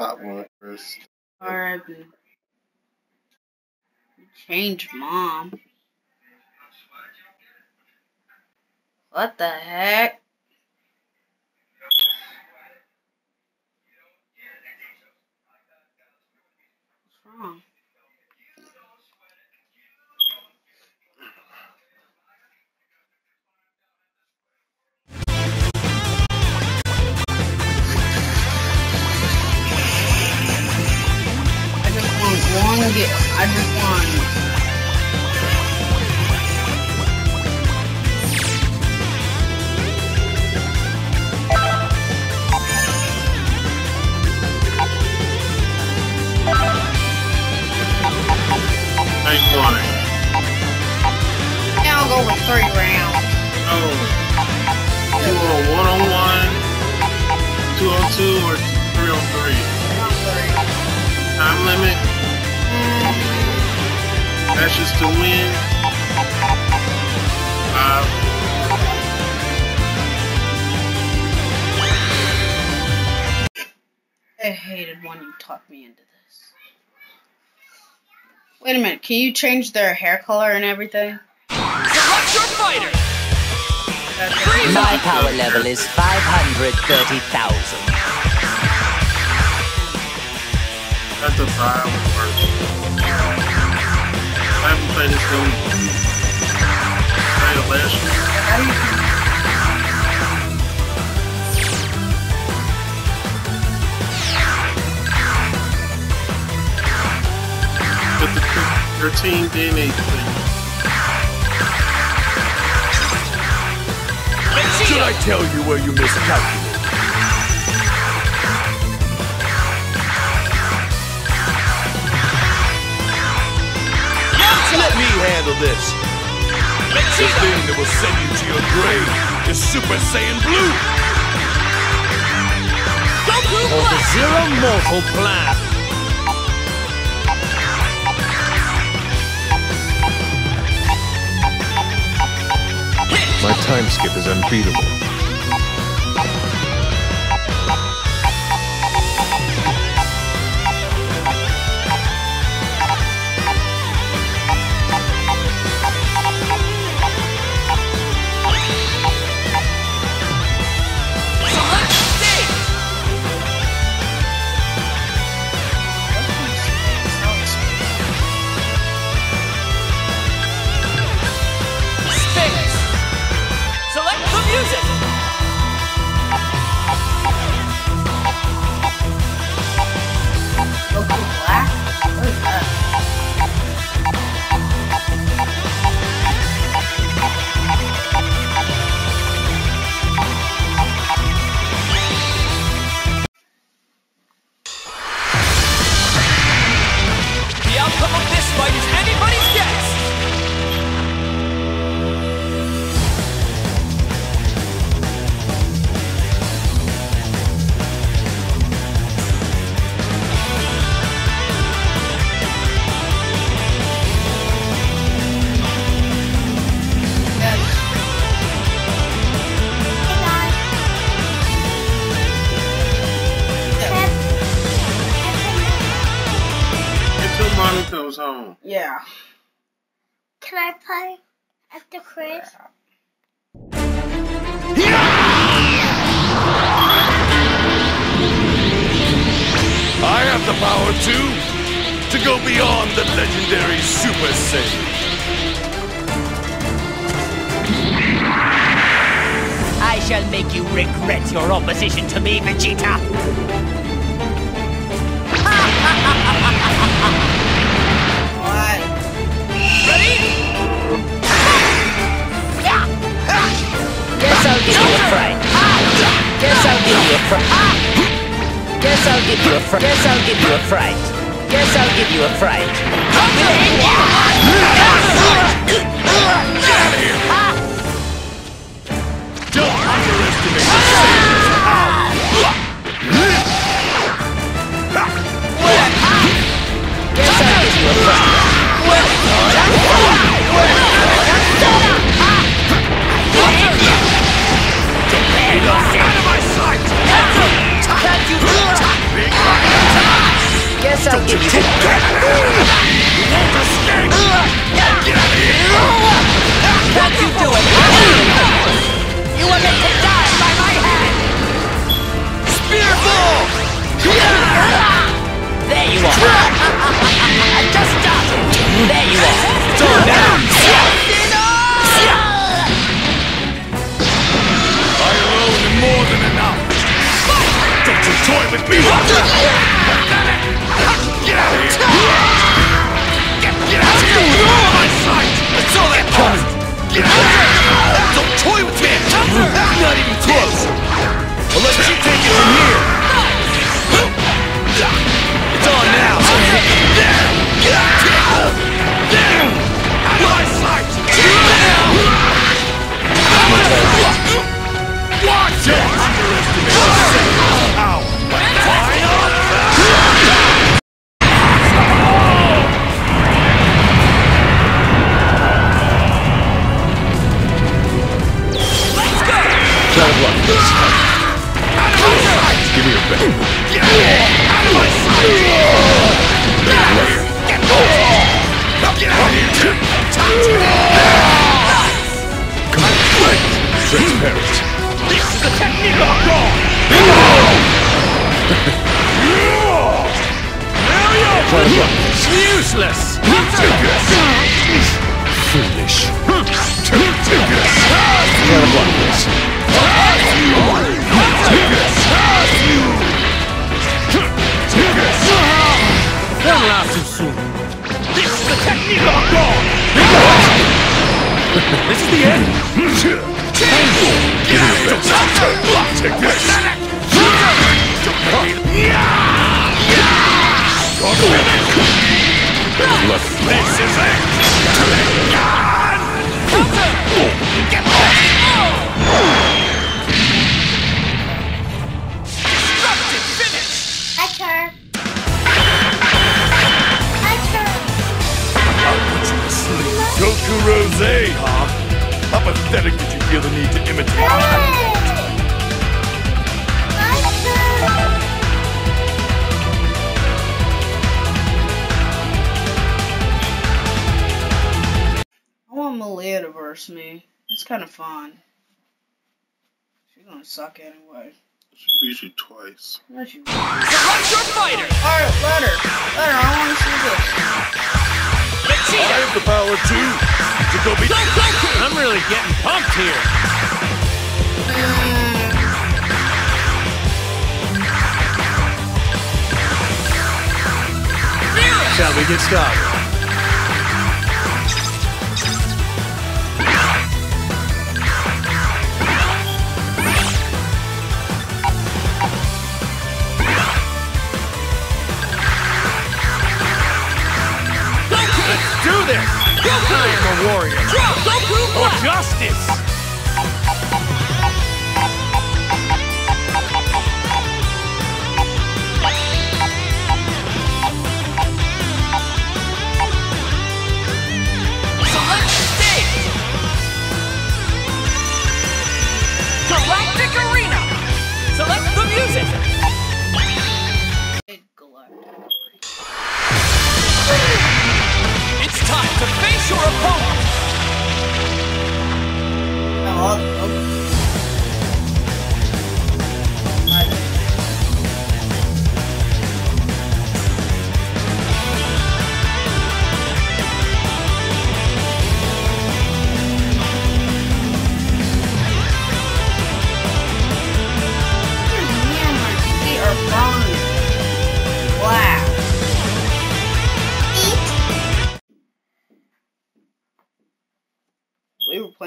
top one first. Alright. Change mom. What the heck? What's wrong? Now I'll go with three rounds. Oh. You want one on one, two on two, or three on three? Three. Time limit? Mm, Matches to win? Five. I hated when you talked me into this. Wait a minute, can you change their hair color and everything? Select your fighter! That's- My power level is 530,000. That's a fire would. I haven't played this game. Played it last year. How do you- But the, their team Should I tell you where you miscalculated? Let me handle this. The thing that will send you to your grave is Super Saiyan Blue. Or the Black! Zero Mortal Plan. My time skip is unbeatable. Can I play after Chris? I have the power too to go beyond the legendary Super Saiyan. I shall make you regret your opposition to me, Vegeta. I'll give you a fright. Guess I'll give you a fright. Guess I'll give you a fright. Guess I'll give you a fright. Guess I'll give you a fright. You are! Just stop! There you are! On now! I alone am more than enough! Don't toy with me! Get out of here! Get, out of here! Of my that! Get out of here! Don't toy with me! Not even close! Let you take it from here! Try to block this. Useless! Foolish. Try to block this. Don't laugh too soon. This is the technique of God! this is the end! Out of here! Take I want Malia to verse me. It's kind of fun. She's gonna suck anyway. She beat you twice. No, she won't. Select your fighter! Alright, let her. Let her. I want to see this. I have the power too to go be. I'm really getting pumped here. Shall we get started? I am a warrior. Goku For Black! justice!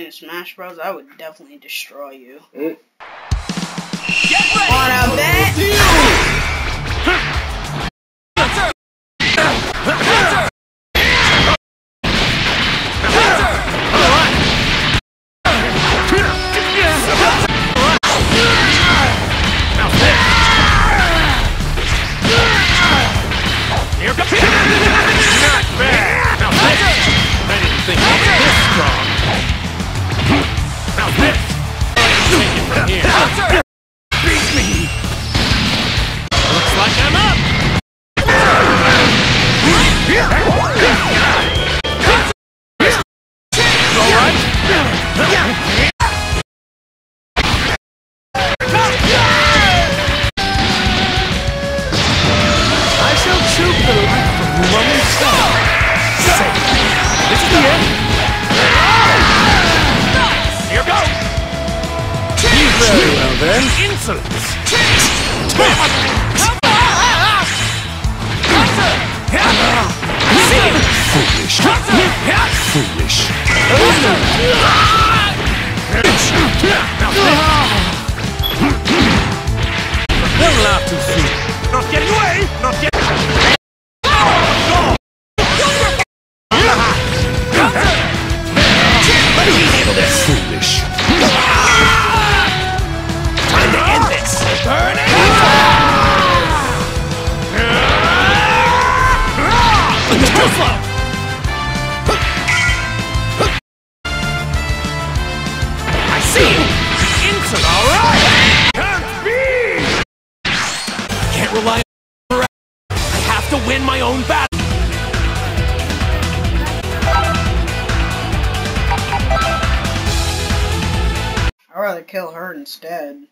Playing Smash Bros, I would definitely destroy you. Mm. Get then. Insolence. Foolish. Foolish. Don't laugh too soon. I'd kill her instead.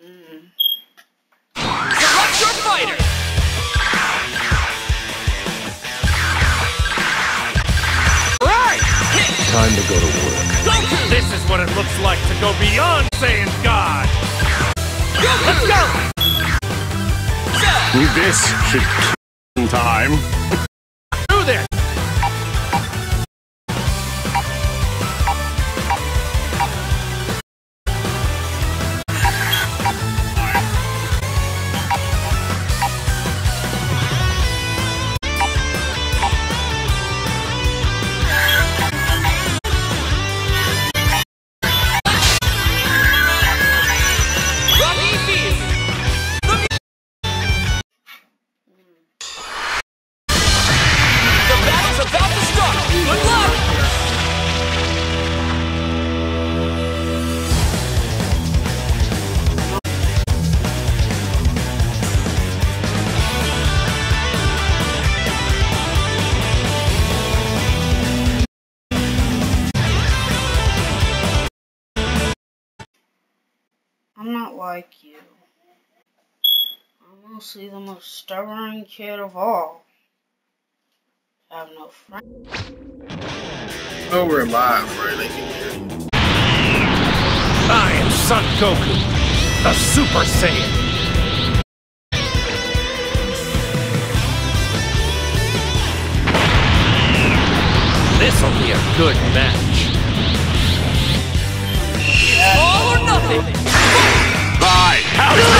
Mm. Select your fighter! Right! Time to go to work. Goku! This is what it looks like to go beyond Saiyan God! Let's go! This should kill time. Not like you. I'm mostly the most stubborn kid of all. I have no friends. Oh, we're live, right? They can hear. I am Son Goku, the Super Saiyan. This'll be a good match. Bye.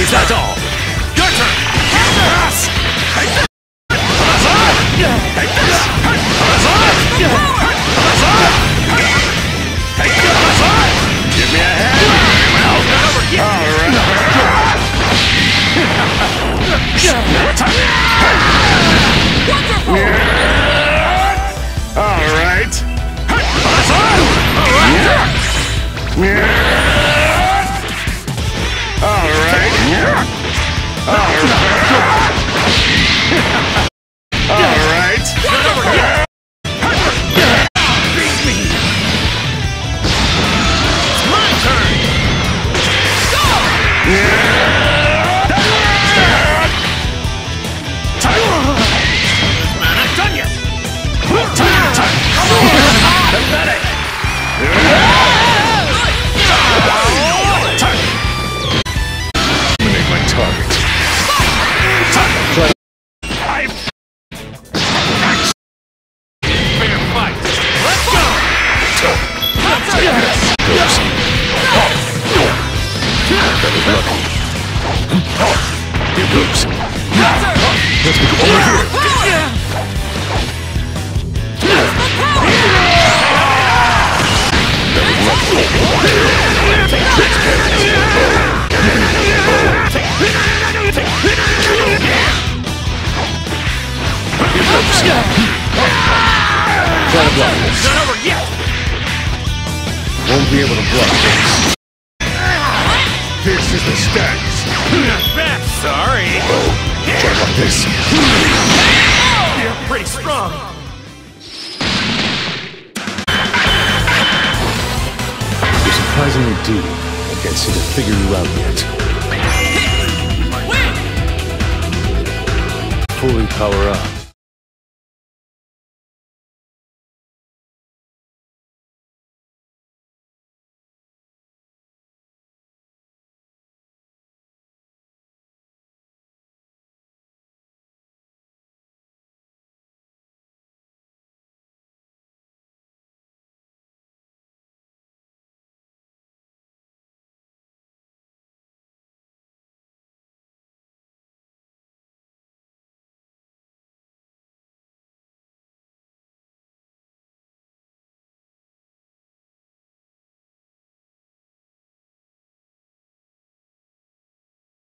My Is that all? This. Is the. Back, sorry! Try this. You're pretty strong! You're surprisingly deep. I can't seem to figure you out yet. Fully power up.